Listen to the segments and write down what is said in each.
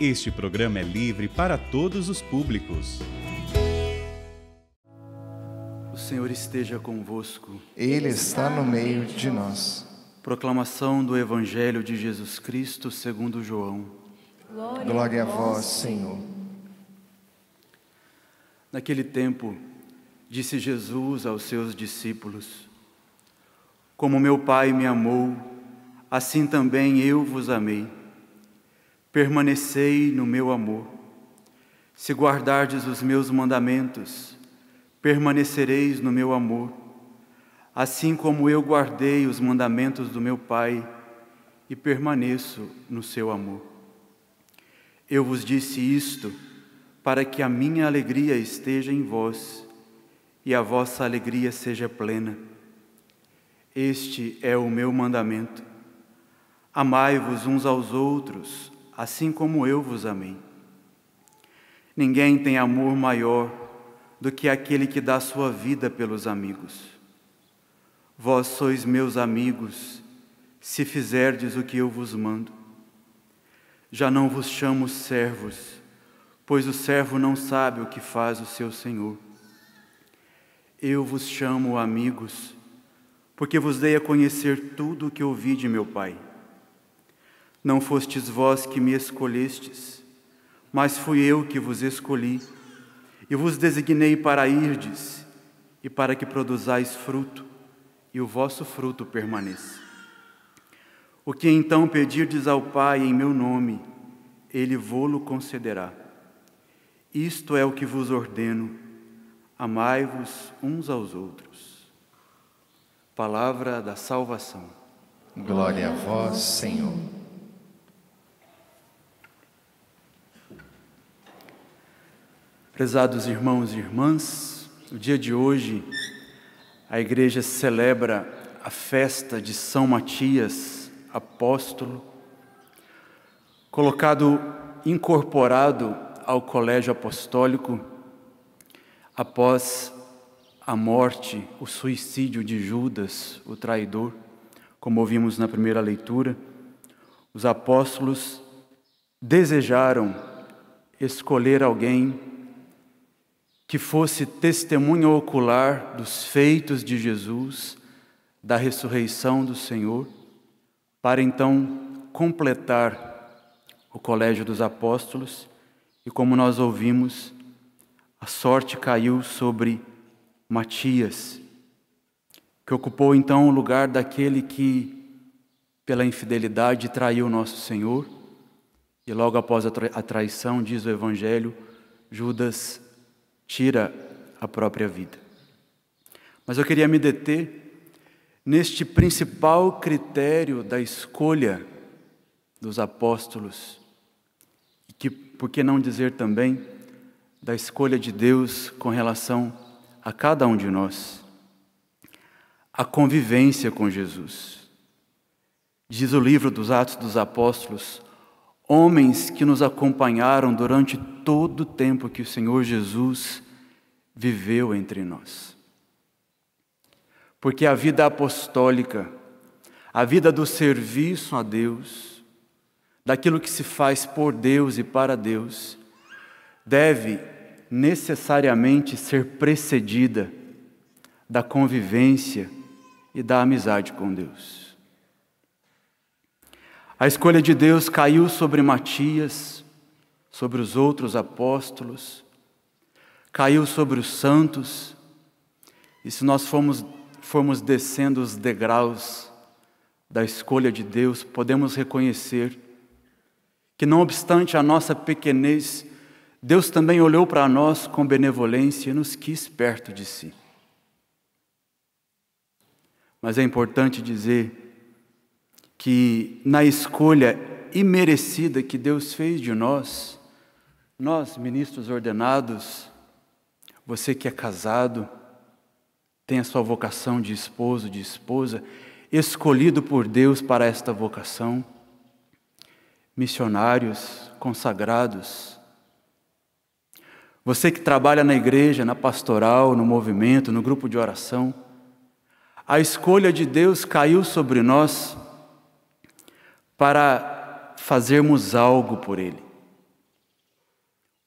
Este programa é livre para todos os públicos. O Senhor esteja convosco. Ele está no meio de nós. Proclamação do Evangelho de Jesus Cristo segundo João. Glória a vós, Senhor. Naquele tempo, disse Jesus aos seus discípulos: Como meu Pai me amou, assim também eu vos amei. Permanecei no meu amor. Se guardardes os meus mandamentos, permanecereis no meu amor, assim como eu guardei os mandamentos do meu Pai e permaneço no seu amor. Eu vos disse isto para que a minha alegria esteja em vós e a vossa alegria seja plena. Este é o meu mandamento. Amai-vos uns aos outros, assim como eu vos amei. Ninguém tem amor maior do que aquele que dá sua vida pelos amigos. Vós sois meus amigos, se fizerdes o que eu vos mando. Já não vos chamo servos, pois o servo não sabe o que faz o seu senhor. Eu vos chamo amigos, porque vos dei a conhecer tudo o que ouvi de meu Pai. Não fostes vós que me escolhestes, mas fui eu que vos escolhi, e vos designei para irdes, e para que produzais fruto, e o vosso fruto permaneça. O que então pedirdes ao Pai em meu nome, Ele vô-lo concederá. Isto é o que vos ordeno, amai-vos uns aos outros. Palavra da salvação. Glória a vós, Senhor. Prezados irmãos e irmãs, no dia de hoje, a igreja celebra a festa de São Matias, apóstolo, colocado, incorporado ao colégio apostólico após a morte, o suicídio de Judas, o traidor, como ouvimos na primeira leitura. Os apóstolos desejaram escolher alguém que fosse testemunha ocular dos feitos de Jesus, da ressurreição do Senhor, para então completar o colégio dos apóstolos, e como nós ouvimos, a sorte caiu sobre Matias, que ocupou então o lugar daquele que, pela infidelidade, traiu nosso Senhor, e logo após a traição, diz o Evangelho, Judas tira a própria vida. Mas eu queria me deter neste principal critério da escolha dos apóstolos, e que, por que não dizer também, da escolha de Deus com relação a cada um de nós? A convivência com Jesus. Diz o livro dos Atos dos Apóstolos, homens que nos acompanharam durante todo o tempo que o Senhor Jesus viveu entre nós. Porque a vida apostólica, a vida do serviço a Deus, daquilo que se faz por Deus e para Deus, deve necessariamente ser precedida da convivência e da amizade com Deus. A escolha de Deus caiu sobre Matias, sobre os outros apóstolos, caiu sobre os santos, e se nós formos, formos descendo os degraus da escolha de Deus, podemos reconhecer que, não obstante a nossa pequenez, Deus também olhou para nós com benevolência e nos quis perto de si. Mas é importante dizer que na escolha imerecida que Deus fez de nós, nós, ministros ordenados, você que é casado, tem a sua vocação de esposo, de esposa, escolhido por Deus para esta vocação, missionários, consagrados, você que trabalha na igreja, na pastoral, no movimento, no grupo de oração, a escolha de Deus caiu sobre nós para fazermos algo por Ele.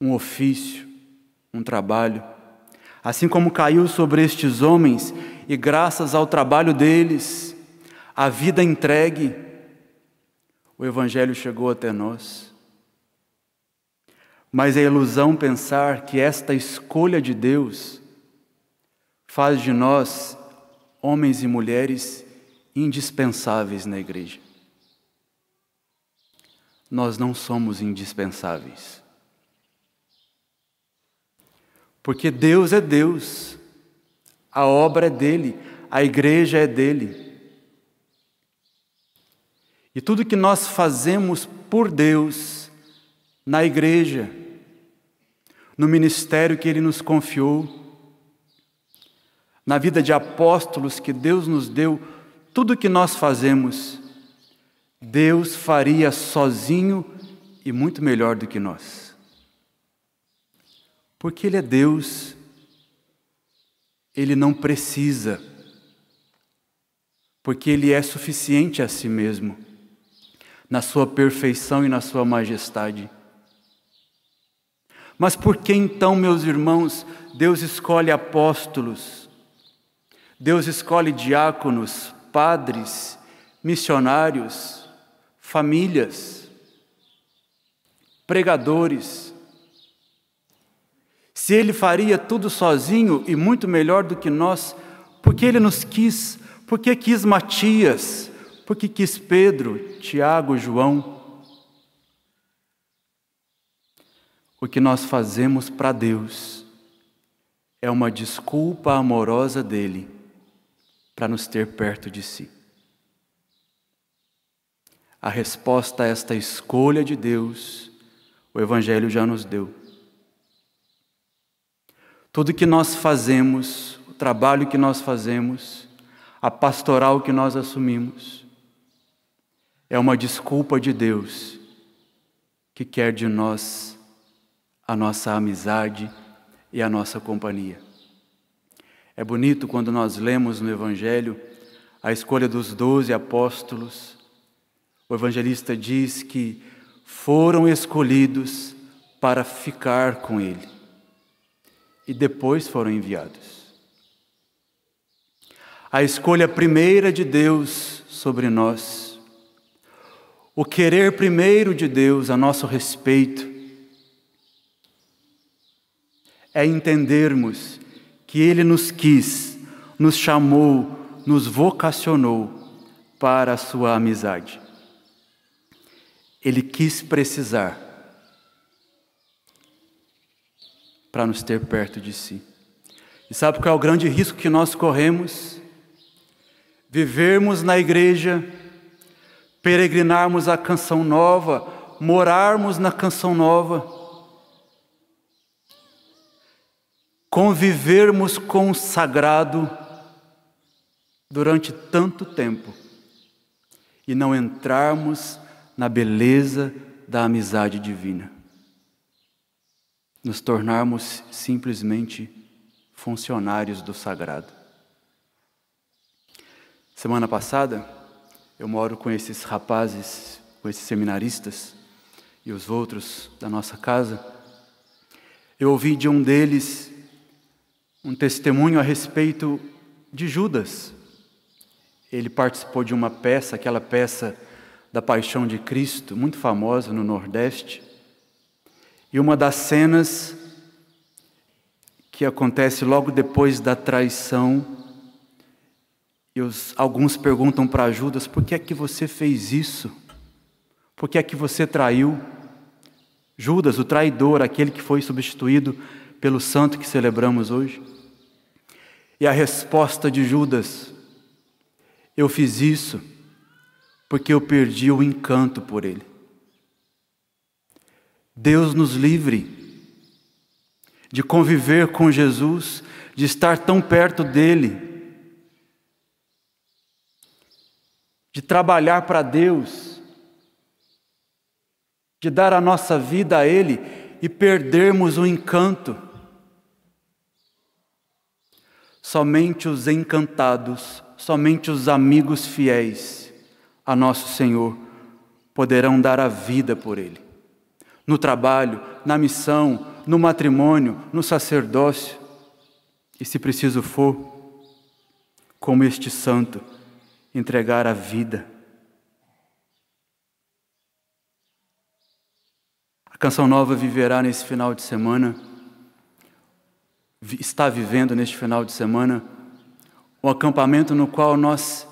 Um ofício, um trabalho. Assim como caiu sobre estes homens, e graças ao trabalho deles, a vida entregue, o Evangelho chegou até nós. Mas é ilusão pensar que esta escolha de Deus faz de nós, homens e mulheres, indispensáveis na igreja. Nós não somos indispensáveis. Porque Deus é Deus, a obra é dele, a igreja é dele. E tudo que nós fazemos por Deus, na igreja, no ministério que Ele nos confiou, na vida de apóstolos que Deus nos deu, tudo que nós fazemos, Deus faria sozinho e muito melhor do que nós. Porque Ele é Deus, Ele não precisa, porque Ele é suficiente a si mesmo, na Sua perfeição e na Sua majestade. Mas por que então, meus irmãos, Deus escolhe apóstolos, Deus escolhe diáconos, padres, missionários, famílias, pregadores? Se Ele faria tudo sozinho e muito melhor do que nós, por que Ele nos quis? Por que quis Matias? Por que quis Pedro, Tiago, João? O que nós fazemos para Deus é uma desculpa amorosa dele para nos ter perto de si. A resposta a esta escolha de Deus, o Evangelho já nos deu. Tudo que nós fazemos, o trabalho que nós fazemos, a pastoral que nós assumimos, é uma desculpa de Deus que quer de nós a nossa amizade e a nossa companhia. É bonito quando nós lemos no Evangelho a escolha dos doze apóstolos. O evangelista diz que foram escolhidos para ficar com Ele e depois foram enviados. A escolha primeira de Deus sobre nós, o querer primeiro de Deus a nosso respeito, é entendermos que Ele nos quis, nos chamou, nos vocacionou para a Sua amizade. Ele quis precisar para nos ter perto de si. E sabe qual é o grande risco que nós corremos? Vivermos na igreja, peregrinarmos a canção nova, morarmos na canção nova, convivermos com o sagrado durante tanto tempo e não entrarmos na beleza da amizade divina. Nos tornarmos simplesmente funcionários do sagrado. Semana passada, eu moro com esses rapazes, com esses seminaristas e os outros da nossa casa. Eu ouvi de um deles um testemunho a respeito de Judas. Ele participou de uma peça, aquela peça da Paixão de Cristo, muito famosa no Nordeste. E uma das cenas que acontece logo depois da traição, e os, alguns perguntam para Judas: por que é que você fez isso? Por que é que você traiu? Judas, o traidor, aquele que foi substituído pelo santo que celebramos hoje. E a resposta de Judas: Eu fiz isso porque eu perdi o encanto por ele. Deus nos livre de conviver com Jesus, de estar tão perto dele, de trabalhar para Deus, de dar a nossa vida a Ele e perdermos o encanto. Somente os encantados, somente os amigos fiéis a nosso Senhor poderão dar a vida por ele. No trabalho, na missão, no matrimônio, no sacerdócio, e se preciso for, como este santo, entregar a vida. A Canção Nova viverá nesse final de semana, está vivendo neste final de semana, um acampamento no qual nós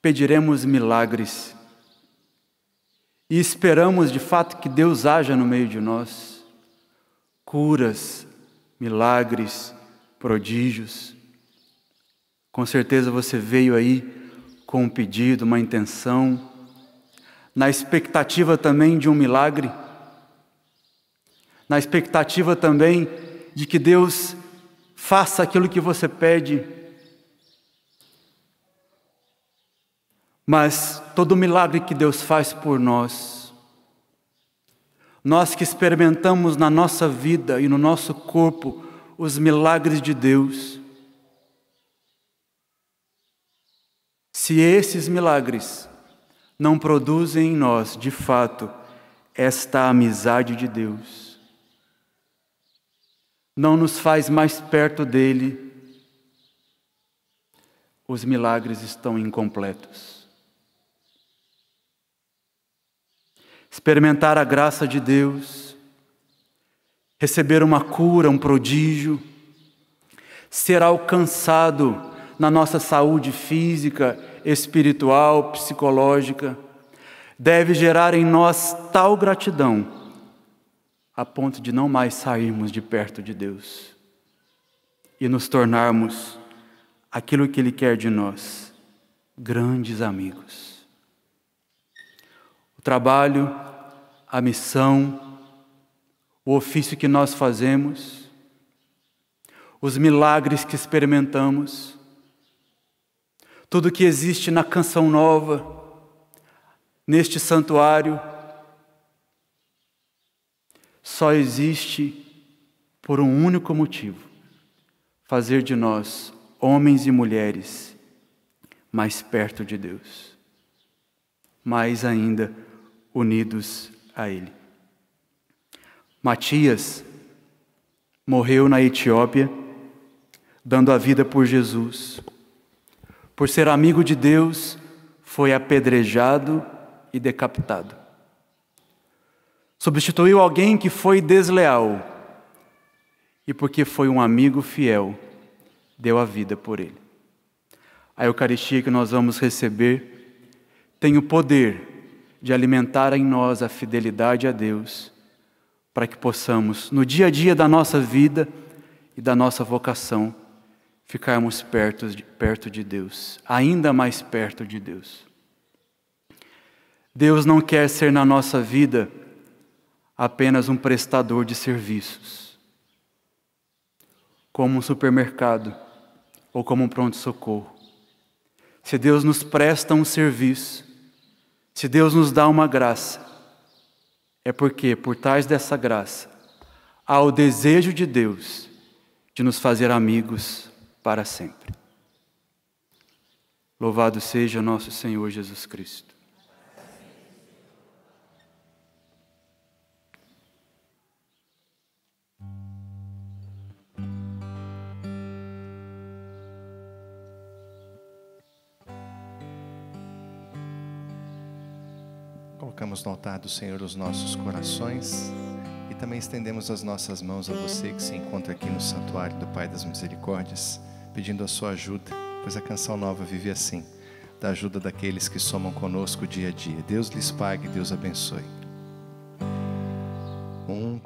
pediremos milagres e esperamos de fato que Deus haja no meio de nós, curas, milagres, prodígios. Com certeza você veio aí com um pedido, uma intenção, na expectativa também de um milagre, na expectativa também de que Deus faça aquilo que você pede. Mas todo milagre que Deus faz por nós, nós que experimentamos na nossa vida e no nosso corpo os milagres de Deus, se esses milagres não produzem em nós, de fato, esta amizade de Deus, não nos faz mais perto dele, os milagres estão incompletos. Experimentar a graça de Deus, receber uma cura, um prodígio, ser alcançado na nossa saúde física, espiritual, psicológica, deve gerar em nós tal gratidão a ponto de não mais sairmos de perto de Deus e nos tornarmos aquilo que Ele quer de nós, grandes amigos. O trabalho, a missão, o ofício que nós fazemos, os milagres que experimentamos, tudo que existe na canção nova, neste santuário, só existe por um único motivo: fazer de nós, homens e mulheres, mais perto de Deus. Mais ainda, unidos a Ele. Matias morreu na Etiópia, dando a vida por Jesus. Por ser amigo de Deus, foi apedrejado e decapitado. Substituiu alguém que foi desleal e, porque foi um amigo fiel, deu a vida por ele. A Eucaristia que nós vamos receber tem o poder de alimentar em nós a fidelidade a Deus, para que possamos, no dia a dia da nossa vida e da nossa vocação, ficarmos perto de, perto de Deus, ainda mais perto de Deus. Deus não quer ser na nossa vida apenas um prestador de serviços, como um supermercado ou como um pronto-socorro. Se Deus nos presta um serviço, se Deus nos dá uma graça, é porque, por trás dessa graça, há o desejo de Deus de nos fazer amigos para sempre. Louvado seja nosso Senhor Jesus Cristo. Colocamos no altar do Senhor os nossos corações e também estendemos as nossas mãos a você que se encontra aqui no santuário do Pai das Misericórdias, pedindo a sua ajuda, pois a canção nova vive assim, da ajuda daqueles que somam conosco dia a dia. Deus lhes pague, Deus abençoe. Um...